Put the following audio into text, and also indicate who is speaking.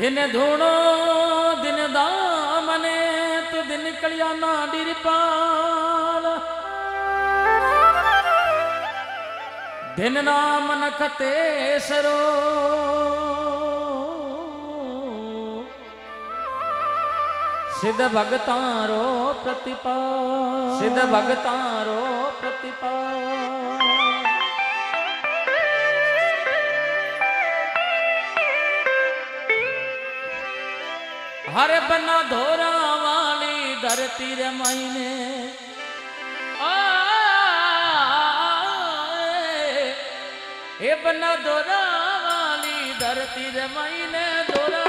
Speaker 1: दिन धूणो, दिन दामने तो दिन कलिया ना डिरपाल दिन नाम नखते सरो। सिद्ध भगतारो प्रतिपा। सिद्ध भगतारो प्रतिपा। हर बना धोरा वाली धरती रे मायने ए बना धोरा वाली धरती रे मायने धोरा